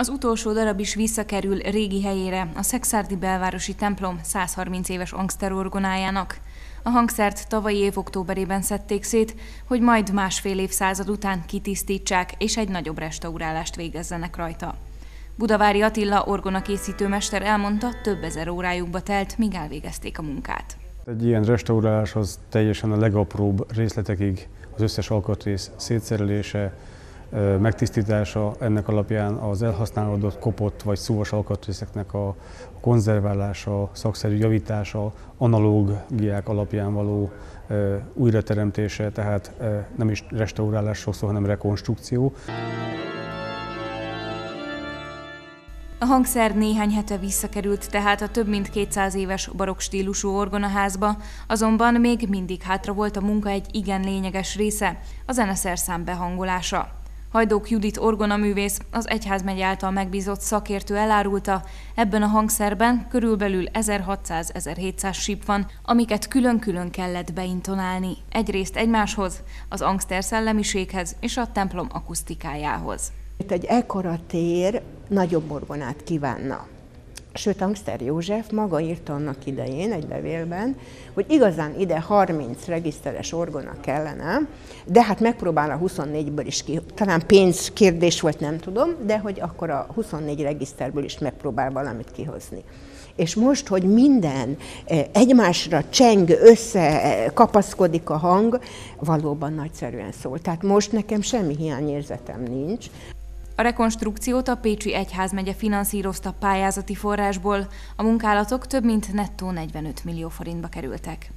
Az utolsó darab is visszakerül régi helyére, a Szexárdi belvárosi templom 130 éves angsterorgonájának. A hangszert tavalyi év októberében szedték szét, hogy majd másfél évszázad után kitisztítsák és egy nagyobb restaurálást végezzenek rajta. Budavári Attila orgona készítőmester elmondta, több ezer órájukba telt, míg elvégezték a munkát. Egy ilyen restauráláshoz teljesen a legapróbb részletekig az összes alkatrész szétszerelése, megtisztítása, ennek alapján az elhasználódott kopott vagy szúvas alkatrészeknek a konzerválása, szakszerű javítása, analógiák alapján való újrateremtése, tehát nem is restaurálás sokszor, hanem rekonstrukció. A hangszer néhány hete visszakerült tehát a több mint 200 éves barokk stílusú orgonaházba, azonban még mindig hátra volt a munka egy igen lényeges része, a zeneszerszám behangolása. Hajdók Judit orgonaművész, az egyházmegy által megbízott szakértő elárulta, ebben a hangszerben körülbelül 1600-1700 síp van, amiket külön-külön kellett beintonálni, egyrészt egymáshoz, az angster szellemiséghez és a templom akusztikájához. Itt egy ekkora tér nagyobb orgonát kívánna. Sőt, Angster József maga írta annak idején egy levélben, hogy igazán ide 30 regiszteres orgona kellene, de hát megpróbál a 24-ből is ki, talán pénzkérdés volt, nem tudom, de hogy akkor a 24 regiszterből is megpróbál valamit kihozni. És most, hogy minden eh, egymásra cseng, össze kapaszkodik a hang, valóban nagyszerűen szól. Tehát most nekem semmi hiányérzetem nincs. A rekonstrukciót a Pécsi Egyházmegye finanszírozta pályázati forrásból, a munkálatok több mint nettó 45 millió forintba kerültek.